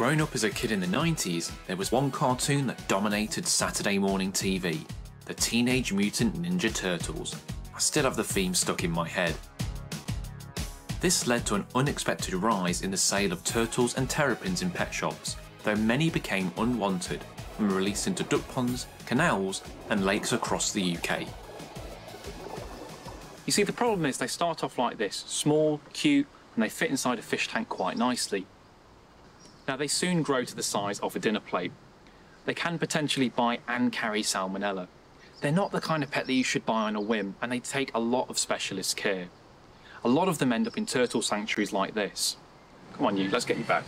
Growing up as a kid in the 90s, there was one cartoon that dominated Saturday morning TV the Teenage Mutant Ninja Turtles. I still have the theme stuck in my head. This led to an unexpected rise in the sale of turtles and terrapins in pet shops, though many became unwanted and were released into duck ponds, canals, and lakes across the UK. You see, the problem is they start off like this small, cute, and they fit inside a fish tank quite nicely. Now, they soon grow to the size of a dinner plate. They can potentially bite and carry salmonella. They're not the kind of pet that you should buy on a whim, and they take a lot of specialist care. A lot of them end up in turtle sanctuaries like this. Come on, you, let's get you back.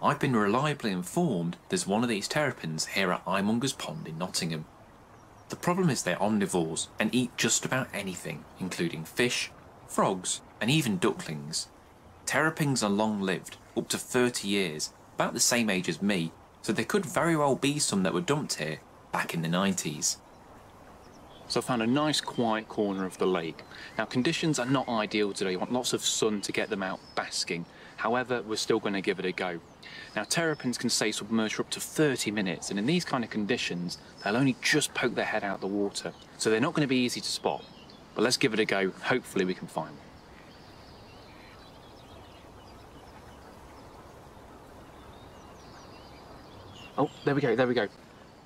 I've been reliably informed there's one of these terrapins here at Imonger's Pond in Nottingham. The problem is they're omnivores and eat just about anything, including fish, frogs, and even ducklings. Terrapins are long lived, up to 30 years, about the same age as me, so there could very well be some that were dumped here back in the 90s. So I found a nice quiet corner of the lake. Now conditions are not ideal today, you want lots of sun to get them out basking. However, we're still going to give it a go. Now terrapins can stay submerged for up to 30 minutes and in these kind of conditions they'll only just poke their head out of the water. So they're not going to be easy to spot. But let's give it a go, hopefully we can find them. Oh, there we go, there we go.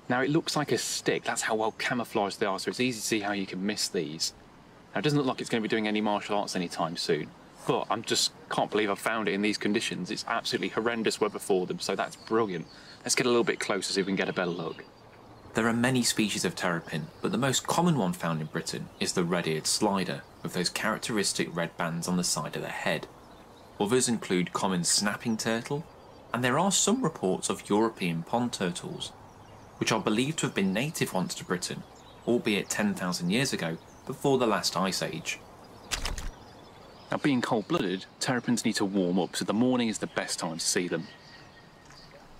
Now it looks like a stick, that's how well camouflaged they are, so it's easy to see how you can miss these. Now it doesn't look like it's going to be doing any martial arts anytime soon, but I'm just can't believe I found it in these conditions. It's absolutely horrendous weather for them, so that's brilliant. Let's get a little bit closer so we can get a better look. There are many species of terrapin, but the most common one found in Britain is the red-eared slider, with those characteristic red bands on the side of the head. Others include common snapping turtle, and there are some reports of European pond turtles, which are believed to have been native once to Britain, albeit 10,000 years ago, before the last ice age. Now being cold-blooded, terrapins need to warm up, so the morning is the best time to see them.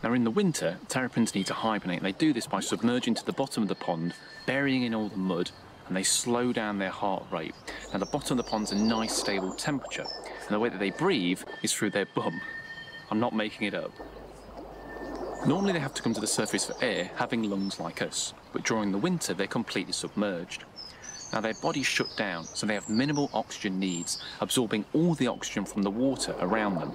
Now in the winter, terrapins need to hibernate, and they do this by submerging to the bottom of the pond, burying in all the mud, and they slow down their heart rate. Now the bottom of the pond's a nice stable temperature, and the way that they breathe is through their bum. I'm not making it up. Normally they have to come to the surface for air, having lungs like us, but during the winter they're completely submerged. Now their bodies shut down, so they have minimal oxygen needs, absorbing all the oxygen from the water around them.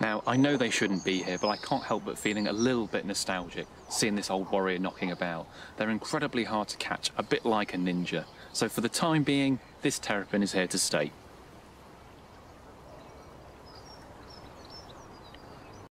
Now, I know they shouldn't be here, but I can't help but feeling a little bit nostalgic, seeing this old warrior knocking about. They're incredibly hard to catch, a bit like a ninja. So for the time being, this terrapin is here to stay.